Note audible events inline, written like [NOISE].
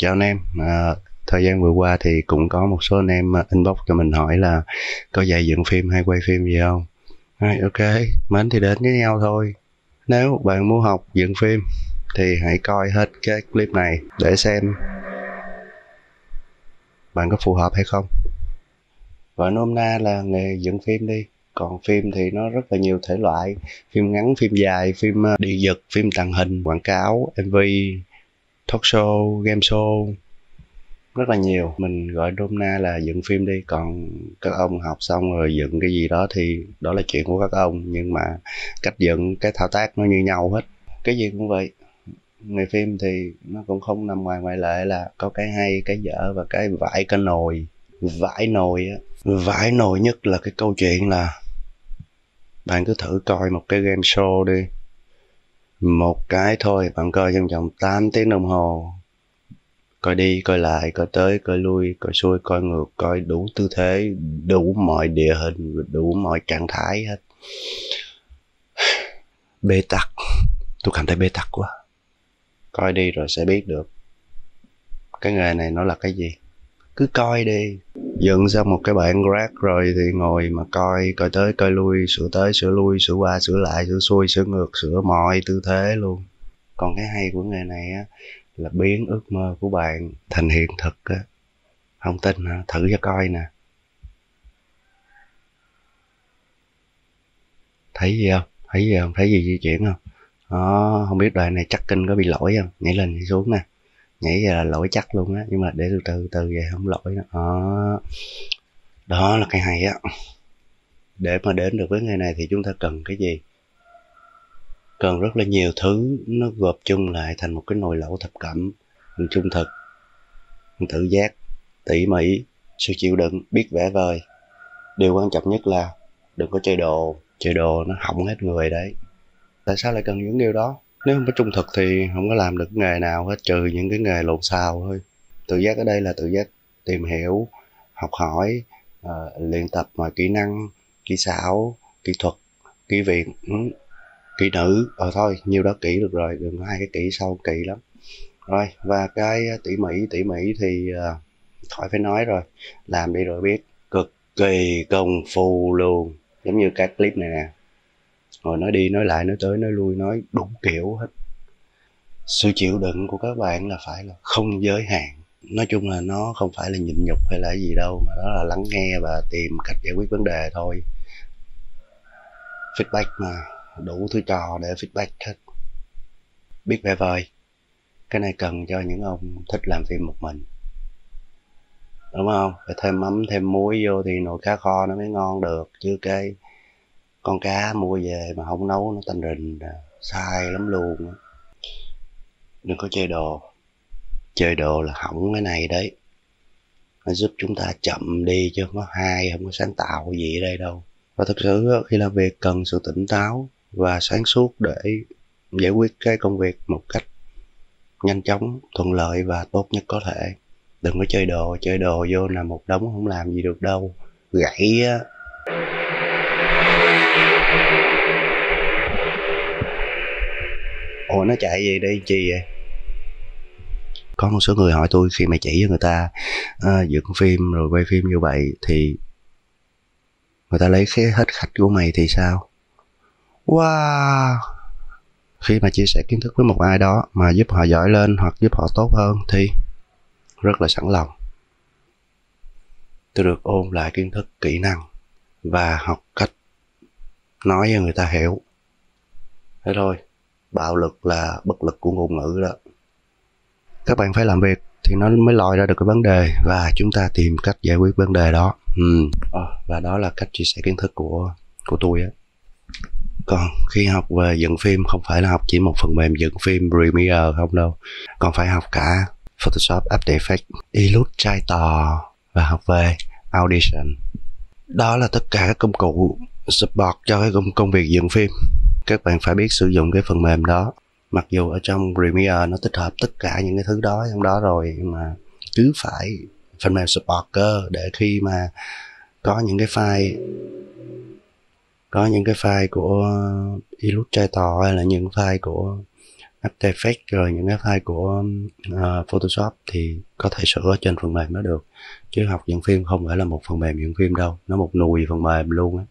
chào anh em. À, thời gian vừa qua thì cũng có một số anh em à, inbox cho mình hỏi là có dạy dựng phim hay quay phim gì không? À, ok mến thì đến với nhau thôi. Nếu bạn muốn học dựng phim thì hãy coi hết cái clip này để xem bạn có phù hợp hay không. Và nôm na là nghề dựng phim đi. Còn phim thì nó rất là nhiều thể loại phim ngắn phim dài phim à, điện giật phim tàng hình quảng cáo mv talk show, game show. Rất là nhiều. Mình gọi nôm na là dựng phim đi. Còn các ông học xong rồi dựng cái gì đó thì đó là chuyện của các ông. Nhưng mà cách dựng, cái thao tác nó như nhau hết. Cái gì cũng vậy. Nghề phim thì nó cũng không nằm ngoài ngoại lệ là có cái hay, cái dở và cái vải cái nồi. Vải nồi á. Vải nồi nhất là cái câu chuyện là bạn cứ thử coi một cái game show đi một cái thôi, bạn coi trong vòng 8 tiếng đồng hồ. Coi đi, coi lại, coi tới, coi lui, coi xuôi, coi ngược, coi đủ tư thế, đủ mọi địa hình, đủ mọi trạng thái hết. [SIGHS] Bê tắc. Tôi cảm thấy bê tắc quá. Coi đi rồi sẽ biết được. Cái nghề này nó là cái gì? Cứ coi đi dựng xong một cái bản rác rồi thì ngồi mà coi coi tới, coi lui, sửa tới, sửa lui, sửa qua, sửa lại, sửa xuôi, sửa ngược, sửa mọi tư thế luôn. Còn cái hay của nghề này á, là biến ước mơ của bạn thành hiện thực á. Không tin hả? Thử cho coi nè. Thấy gì không? Thấy gì không? Thấy gì di chuyển không? Đó, không biết đoạn này chắc kinh có bị lỗi không? Nhảy lên, nhảy xuống nè nhảy là lỗi chắc luôn á, nhưng mà để từ từ từ về không lỗi đó. đó. Đó là cái hay á. Để mà đến được với nghề này thì chúng ta cần cái gì? Cần rất là nhiều thứ, nó gộp chung lại thành một cái nồi lẩu thập cẩm trung thực tự giác, tỉ mỉ, sự chịu đựng, biết vẽ vời. Điều quan trọng nhất là đừng có chơi đồ chơi đồ nó hỏng hết người đấy. Tại sao lại cần những điều đó? Nếu không có trung thực thì không có làm được nghề nào hết trừ những cái nghề lộn xào thôi. Tự giác ở đây là tự giác tìm hiểu học hỏi uh, luyện tập mọi kỹ năng kỹ xảo kỹ thuật kỹ viện ừ, kỹ nữ ờ thôi nhiều đó kỹ được rồi đừng có hai cái kỹ sau kỹ lắm. Rồi và cái ờ, tỉ mỉ tỉ mỉ thì uh, khỏi phải nói rồi làm đi rồi biết cực kỳ công phu luôn. Giống như các clip này nè rồi nói đi nói lại nói tới nói lui, nói đủ kiểu hết. Sự chịu đựng của các bạn là phải là không giới hạn. Nói chung là nó không phải là nhịn nhục hay là gì đâu, mà đó là lắng nghe và tìm cách giải quyết vấn đề thôi. Feedback mà, đủ thứ trò để feedback hết. Biết vẻ vời. Cái này cần cho những ông thích làm phim một mình. Đúng không? Phải thêm mắm thêm muối vô thì nồi cá kho nó mới ngon được, chứ cái con cá mua về mà không nấu, nó tanh rình à, sai lắm luôn đừng có chơi đồ. Chơi đồ là hỏng cái này đấy. Nó giúp chúng ta chậm đi chứ không có hay, không có sáng tạo gì ở đây đâu. Và thực sự khi làm việc cần sự tỉnh táo và sáng suốt để giải quyết cái công việc một cách nhanh chóng, thuận lợi và tốt nhất có thể. Đừng có chơi đồ chơi đồ vô là một đống không làm gì được đâu. Gãy ủa nó chạy gì đây chi vậy? Có một số người hỏi tôi khi mà chỉ cho người ta uh, dựng phim rồi quay phim như vậy thì người ta lấy cái hết khách của mày thì sao? Wow! Khi mà chia sẻ kiến thức với một ai đó mà giúp họ giỏi lên hoặc giúp họ tốt hơn thì rất là sẵn lòng. Tôi được ôn lại kiến thức kỹ năng và học cách nói cho người ta hiểu. Thế thôi bạo lực là bất lực của ngôn ngữ đó. Các bạn phải làm việc thì nó mới lòi ra được cái vấn đề và chúng ta tìm cách giải quyết vấn đề đó. Ừ. à, và đó là cách chia sẻ kiến thức của của tôi á. Còn khi học về dựng phim không phải là học chỉ một phần mềm dựng phim Premiere không đâu. Còn phải học cả Photoshop, After Effects, Illustrator và học về Audition. Đó là tất cả các công cụ support cho cái công, công việc dựng phim các bạn phải biết sử dụng cái phần mềm đó. Mặc dù ở trong Premiere nó tích hợp tất cả những cái thứ đó trong đó rồi mà cứ phải phần mềm support cơ để khi mà có những cái file có những cái file của Illustrator hay là những file của After Effects rồi những cái file của uh, Photoshop thì có thể sửa trên phần mềm đó được. Chứ học dựng phim không phải là một phần mềm dựng phim đâu. Nó một nùi phần mềm luôn á.